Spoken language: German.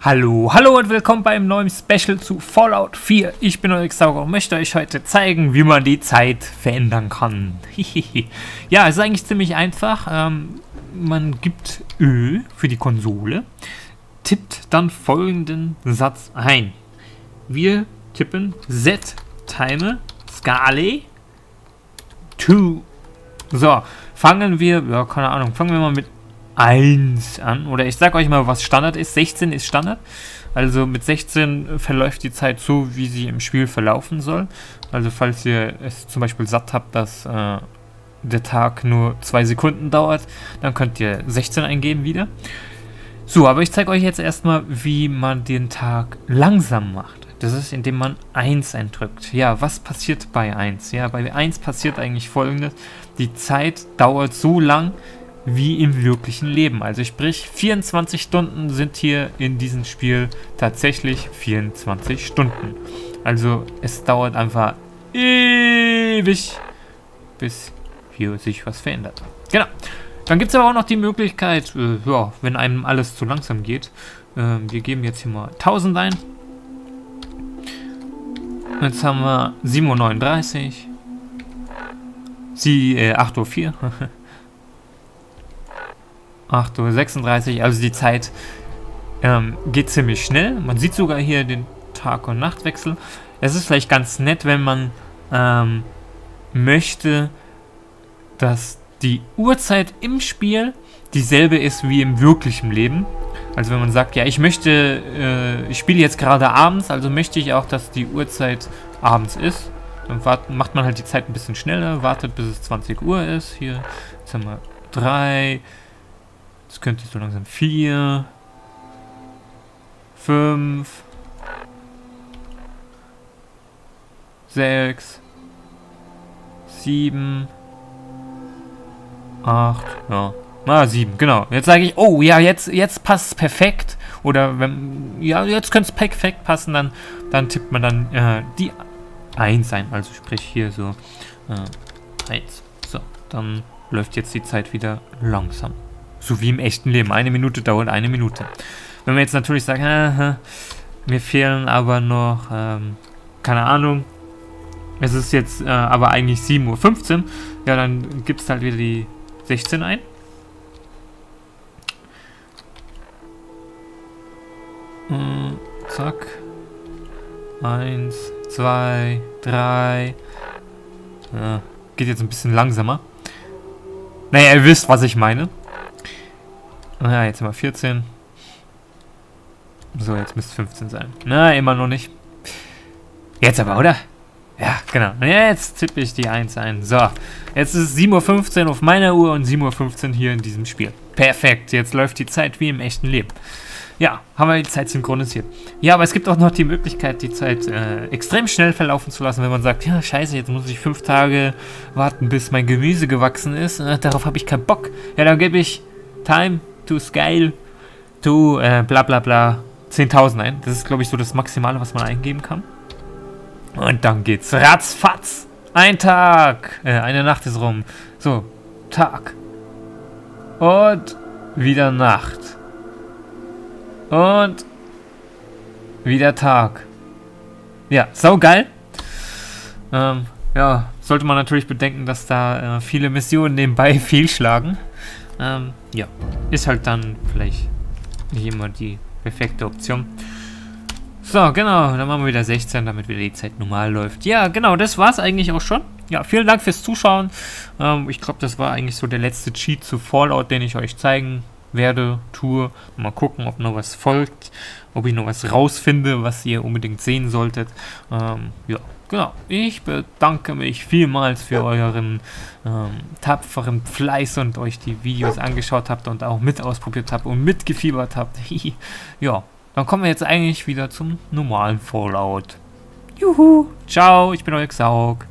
Hallo, hallo und willkommen beim neuen Special zu Fallout 4. Ich bin euer Sauger und möchte euch heute zeigen, wie man die Zeit verändern kann. ja, es ist eigentlich ziemlich einfach. Ähm, man gibt Ö für die Konsole, tippt dann folgenden Satz ein. Wir tippen Z Time Scale to. So, fangen wir, ja, keine Ahnung, fangen wir mal mit 1 an. Oder ich sag euch mal, was Standard ist. 16 ist Standard. Also mit 16 verläuft die Zeit so, wie sie im Spiel verlaufen soll. Also falls ihr es zum Beispiel satt habt, dass äh, der Tag nur 2 Sekunden dauert, dann könnt ihr 16 eingeben wieder. So, aber ich zeige euch jetzt erstmal, wie man den Tag langsam macht. Das ist, indem man 1 eindrückt. Ja, was passiert bei 1? Ja, bei 1 passiert eigentlich folgendes. Die Zeit dauert so lang, wie im wirklichen Leben. Also sprich, 24 Stunden sind hier in diesem Spiel tatsächlich 24 Stunden. Also es dauert einfach ewig, bis hier sich was verändert. Genau. Dann gibt es aber auch noch die Möglichkeit, äh, ja, wenn einem alles zu langsam geht, äh, wir geben jetzt hier mal 1000 ein. Jetzt haben wir 7.39 Uhr. Sie, äh, 8.04 Uhr. 8.36 Uhr, also die Zeit ähm, geht ziemlich schnell. Man sieht sogar hier den Tag- und Nachtwechsel. Es ist vielleicht ganz nett, wenn man ähm, möchte, dass die Uhrzeit im Spiel dieselbe ist wie im wirklichen Leben. Also wenn man sagt, ja, ich möchte, äh, ich spiele jetzt gerade abends, also möchte ich auch, dass die Uhrzeit abends ist. Dann wart, macht man halt die Zeit ein bisschen schneller, wartet bis es 20 Uhr ist. Hier, jetzt haben wir 3, Jetzt könnte ich so langsam 4, 5, 6, 7, 8, ja. Ah, 7, genau. Jetzt sage ich, oh ja, jetzt, jetzt passt es perfekt. Oder wenn, ja, jetzt könnte es perfekt passen, dann, dann tippt man dann äh, die 1 ein. Also sprich hier so äh, 1. So, dann läuft jetzt die Zeit wieder langsam. So wie im echten Leben. Eine Minute dauert eine Minute. Wenn wir jetzt natürlich sagen, äh, mir fehlen aber noch, ähm, keine Ahnung, es ist jetzt äh, aber eigentlich 7.15 Uhr, ja, dann gibt es halt wieder die 16 ein. Hm, zack. Eins, zwei, drei. Ja, geht jetzt ein bisschen langsamer. Naja, ihr wisst, was ich meine. Ja, jetzt sind wir 14. So, jetzt müsste es 15 sein. Na, immer noch nicht. Jetzt aber, oder? Ja, genau. Jetzt tippe ich die 1 ein. So, jetzt ist es 7.15 Uhr auf meiner Uhr und 7.15 Uhr hier in diesem Spiel. Perfekt, jetzt läuft die Zeit wie im echten Leben. Ja, haben wir die Zeit synchronisiert. Ja, aber es gibt auch noch die Möglichkeit, die Zeit äh, extrem schnell verlaufen zu lassen, wenn man sagt, ja, scheiße, jetzt muss ich fünf Tage warten, bis mein Gemüse gewachsen ist. Äh, darauf habe ich keinen Bock. Ja, dann gebe ich Time to scale to äh, bla bla bla 10.000 ein. Das ist, glaube ich, so das Maximale, was man eingeben kann. Und dann geht's ratzfatz. Ein Tag. Äh, eine Nacht ist rum. So, Tag. Und wieder Nacht. Und wieder Tag. Ja, sau geil. Ähm, ja, sollte man natürlich bedenken, dass da äh, viele Missionen nebenbei fehlschlagen. Ähm, ja, ist halt dann vielleicht nicht immer die perfekte Option. So, genau, dann machen wir wieder 16, damit wieder die Zeit normal läuft. Ja, genau, das war es eigentlich auch schon. Ja, vielen Dank fürs Zuschauen. Ähm, ich glaube, das war eigentlich so der letzte Cheat zu Fallout, den ich euch zeigen werde, tue. Mal gucken, ob noch was folgt, ob ich noch was rausfinde, was ihr unbedingt sehen solltet. Ähm, ja, genau. Ich bedanke mich vielmals für euren ähm, tapferen Fleiß und euch die Videos angeschaut habt und auch mit ausprobiert habt und mitgefiebert habt. ja, dann kommen wir jetzt eigentlich wieder zum normalen Fallout. Juhu, ciao, ich bin euer Xaug.